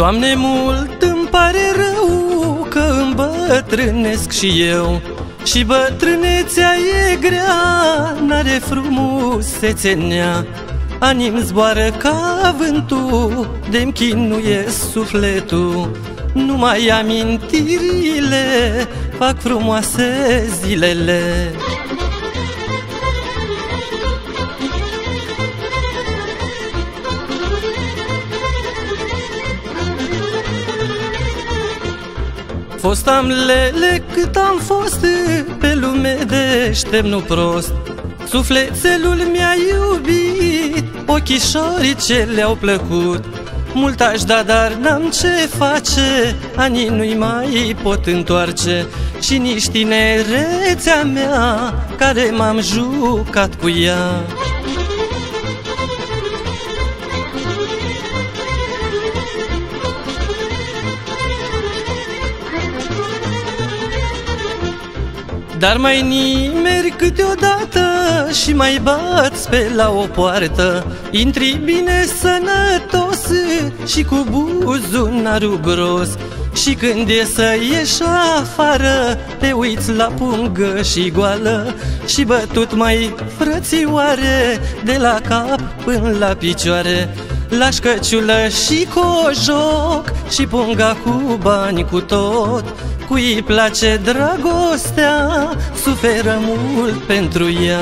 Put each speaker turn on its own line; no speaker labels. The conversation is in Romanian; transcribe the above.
Doamne, mult îmi pare rău că îmbătrânesc și eu. Și bătrânețea e grea, n-are frumusețe nea Ani zboară ca vântul, de-mi chinuie sufletul. Numai amintirile fac frumoase zilele Fost am lele cât am fost Pe lume deștept, nu prost. Sufletelul mi-a iubit Ochișorii ce le-au plăcut. Mult aș da, dar n-am ce face Anii nu-i mai pot întoarce. Și nici tinerețea mea Care m-am jucat cu ea Dar mai nimeri câteodată și mai bați pe la o poartă. Intri bine sănătos și cu buzunarul gros și când e să ieși afară Te uiți la pungă și goală. Și bătut mai frățioare De la cap până la picioare La șcăciulă și cojoc Și punga cu bani cu tot. Cui place dragostea Suferă mult pentru ea